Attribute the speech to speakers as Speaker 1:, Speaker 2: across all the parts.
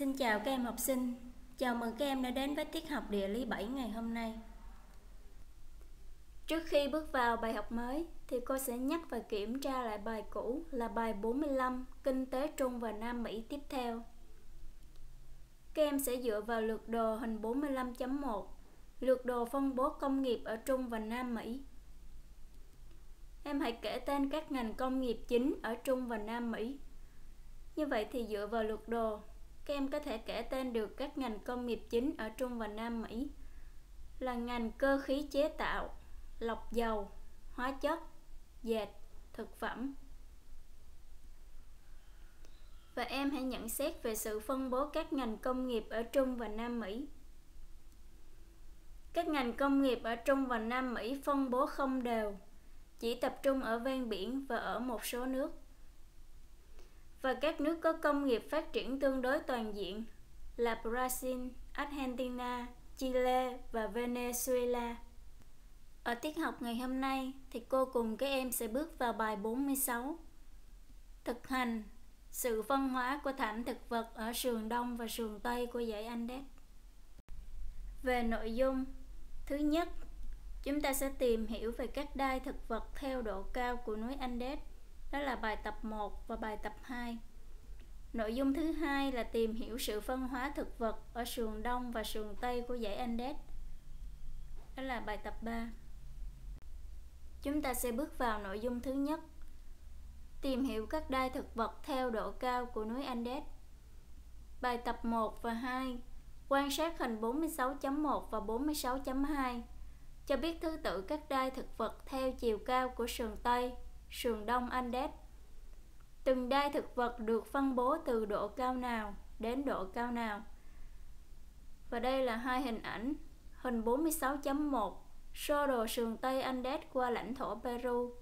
Speaker 1: Xin chào các em học sinh. Chào mừng các em đã đến với tiết học địa lý 7 ngày hôm nay. Trước khi bước vào bài học mới, thì cô sẽ nhắc và kiểm tra lại bài cũ là bài 45 Kinh tế Trung và Nam Mỹ tiếp theo. Các em sẽ dựa vào lược đồ hình 45.1 lược đồ phân bố công nghiệp ở Trung và Nam Mỹ. Em hãy kể tên các ngành công nghiệp chính ở Trung và Nam Mỹ. Như vậy thì dựa vào lược đồ các em có thể kể tên được các ngành công nghiệp chính ở Trung và Nam Mỹ là ngành cơ khí chế tạo, lọc dầu, hóa chất, dệt, thực phẩm. Và em hãy nhận xét về sự phân bố các ngành công nghiệp ở Trung và Nam Mỹ. Các ngành công nghiệp ở Trung và Nam Mỹ phân bố không đều, chỉ tập trung ở ven biển và ở một số nước và các nước có công nghiệp phát triển tương đối toàn diện là Brazil, Argentina, Chile và Venezuela. Ở tiết học ngày hôm nay thì cô cùng các em sẽ bước vào bài 46. Thực hành sự phân hóa của thảm thực vật ở sườn đông và sườn tây của dãy Andes. Về nội dung, thứ nhất, chúng ta sẽ tìm hiểu về các đai thực vật theo độ cao của núi Andes đó là bài tập 1 và bài tập 2. Nội dung thứ hai là tìm hiểu sự phân hóa thực vật ở sườn đông và sườn tây của dãy Andes. Đó là bài tập 3. Chúng ta sẽ bước vào nội dung thứ nhất. Tìm hiểu các đai thực vật theo độ cao của núi Andes. Bài tập 1 và 2 quan sát hình 46.1 và 46.2 cho biết thứ tự các đai thực vật theo chiều cao của sườn Tây sườn đông Andes. Từng đai thực vật được phân bố từ độ cao nào đến độ cao nào. Và đây là hai hình ảnh. Hình 46.1 sơ đồ sườn Tây Andes qua lãnh thổ Peru.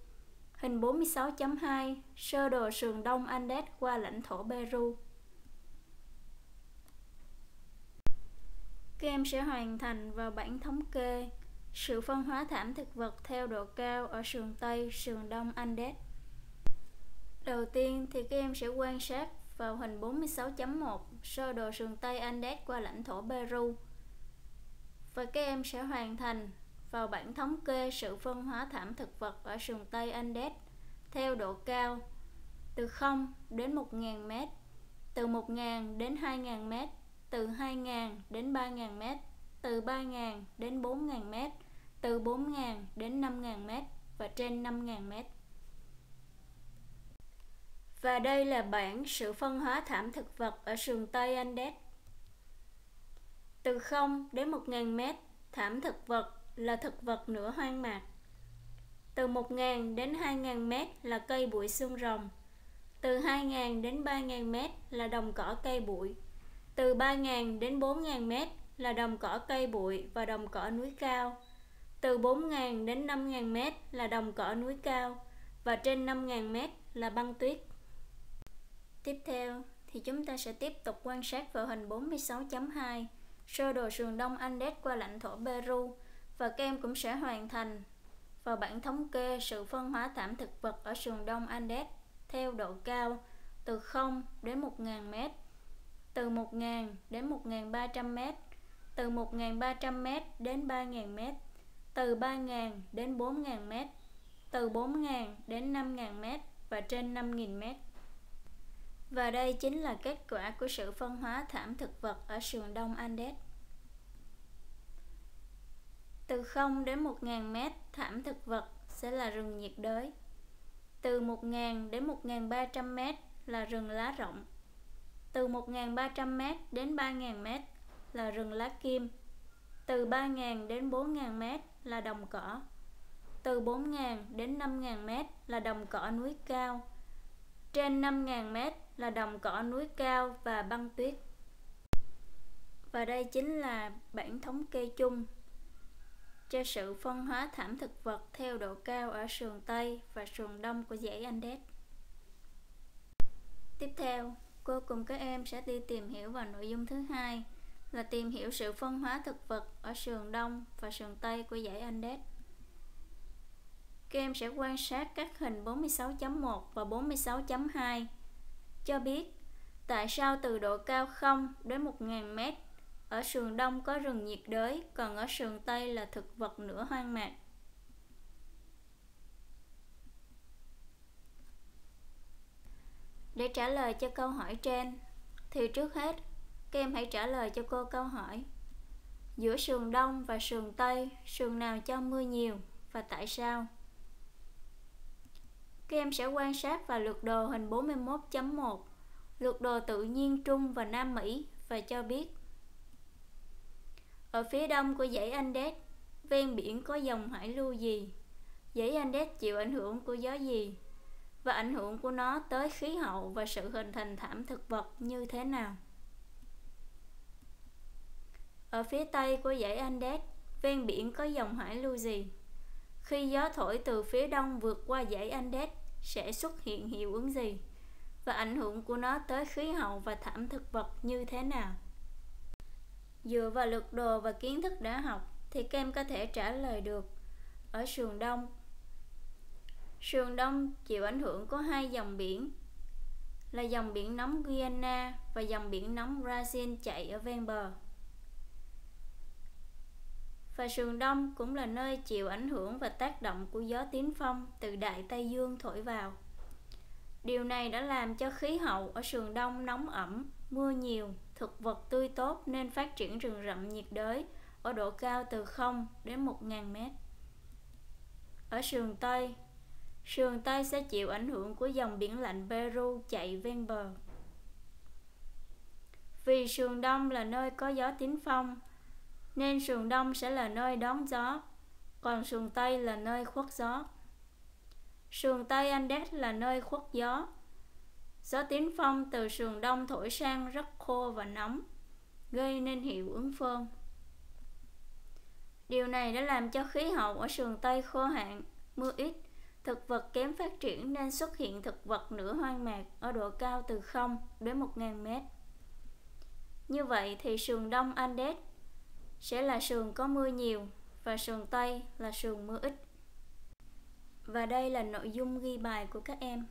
Speaker 1: Hình 46.2 sơ đồ sườn Đông Andes qua lãnh thổ Peru. Các em sẽ hoàn thành vào bảng thống kê sự phân hóa thảm thực vật theo độ cao ở sườn Tây, sườn Đông Andes. Đầu tiên thì các em sẽ quan sát vào hình 46.1 sơ đồ sườn Tây Andes qua lãnh thổ Peru. Và các em sẽ hoàn thành vào bản thống kê sự phân hóa thảm thực vật ở sườn Tây Andes theo độ cao từ 0 đến 1.000 m, từ 1.000 đến 2.000 m, từ 2.000 đến 3.000 m, từ 3.000 đến 4.000 m, từ 4.000 đến 5.000 m và trên 5.000 m. Và đây là bảng sự phân hóa thảm thực vật ở sườn Tây Andes. Từ 0 đến 1.000 m, thảm thực vật là thực vật nửa hoang mạc. Từ 1.000 đến 2.000 m là cây bụi xương rồng. Từ 2.000 đến 3.000 m là đồng cỏ cây bụi. Từ 3.000 đến 4.000 m là đồng cỏ cây bụi và đồng cỏ núi cao. Từ 4.000 đến 5.000 mét là đồng cỏ núi cao và trên 5.000 mét là băng tuyết. Tiếp theo thì chúng ta sẽ tiếp tục quan sát vào hình 46.2 sơ đồ sườn đông Andes qua lãnh thổ Peru và các em cũng sẽ hoàn thành vào bản thống kê sự phân hóa thảm thực vật ở sườn đông Andes theo độ cao từ 0 đến 1.000 mét, từ 1.000 đến 1.300 mét, từ 1.300 mét đến 3.000 mét từ 3.000 đến 4.000 mét, từ 4.000 đến 5.000 mét và trên 5.000 mét. Và đây chính là kết quả của sự phân hóa thảm thực vật ở sườn đông Andes. Từ 0 đến 1.000 mét, thảm thực vật sẽ là rừng nhiệt đới. Từ 1.000 đến 1.300 mét là rừng lá rộng. Từ 1.300 mét đến 3.000 mét là rừng lá kim. Từ 3.000 đến 4.000 mét là đồng cỏ. Từ 4.000 đến 5.000 mét là đồng cỏ núi cao. Trên 5.000 mét là đồng cỏ núi cao và băng tuyết. Và đây chính là bản thống kê chung cho sự phân hóa thảm thực vật theo độ cao ở sườn Tây và sườn Đông của dãy Andes. Tiếp theo, cô cùng các em sẽ đi tìm hiểu vào nội dung thứ hai là tìm hiểu sự phân hóa thực vật ở sườn đông và sườn tây của dãy Andes. Các em sẽ quan sát các hình 46.1 và 46.2 cho biết Tại sao từ độ cao 0 đến 1.000m ở sườn đông có rừng nhiệt đới, còn ở sườn tây là thực vật nửa hoang mạc? Để trả lời cho câu hỏi trên, thì trước hết, các em hãy trả lời cho cô câu hỏi. Giữa sườn đông và sườn tây, sườn nào cho mưa nhiều và tại sao? Các em sẽ quan sát vào lược đồ hình 41.1, lược đồ tự nhiên Trung và Nam Mỹ và cho biết ở phía đông của dãy Andes, ven biển có dòng hải lưu gì? Dãy Andes chịu ảnh hưởng của gió gì? Và ảnh hưởng của nó tới khí hậu và sự hình thành thảm thực vật như thế nào? Ở phía tây của dãy Andes, ven biển có dòng hải lưu gì? Khi gió thổi từ phía đông vượt qua dãy Andes sẽ xuất hiện hiệu ứng gì? Và ảnh hưởng của nó tới khí hậu và thảm thực vật như thế nào? Dựa vào lực đồ và kiến thức đã học thì các em có thể trả lời được. Ở sườn đông, sườn đông chịu ảnh hưởng của hai dòng biển là dòng biển nóng Guyana và dòng biển nóng Brazil chạy ở ven bờ. Và sườn đông cũng là nơi chịu ảnh hưởng và tác động của gió tiến phong từ Đại Tây Dương thổi vào. Điều này đã làm cho khí hậu ở sườn đông nóng ẩm, mưa nhiều, thực vật tươi tốt nên phát triển rừng rậm nhiệt đới ở độ cao từ 0 đến 1.000 mét. Ở sườn Tây, sườn Tây sẽ chịu ảnh hưởng của dòng biển lạnh Peru chạy ven bờ. Vì sườn Đông là nơi có gió tiến phong, nên sườn Đông sẽ là nơi đón gió, còn sườn Tây là nơi khuất gió. Sườn Tây Andes là nơi khuất gió. Gió tiến phong từ sườn đông thổi sang rất khô và nóng, gây nên hiệu ứng phơn. Điều này đã làm cho khí hậu ở sườn Tây khô hạn, mưa ít, thực vật kém phát triển nên xuất hiện thực vật nửa hoang mạc ở độ cao từ 0 đến 1.000 mét. Như vậy thì sườn đông Andes sẽ là sườn có mưa nhiều và sườn Tây là sườn mưa ít. Và đây là nội dung ghi bài của các em.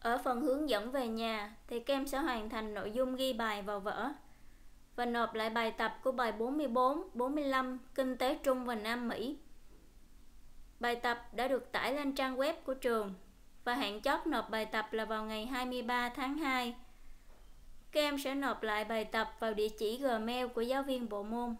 Speaker 1: Ở phần hướng dẫn về nhà thì các em sẽ hoàn thành nội dung ghi bài vào vở và nộp lại bài tập của bài 44, 45 Kinh tế Trung và Nam Mỹ. Bài tập đã được tải lên trang web của trường và hạn chót nộp bài tập là vào ngày 23 tháng 2. Các em sẽ nộp lại bài tập vào địa chỉ Gmail của giáo viên bộ môn.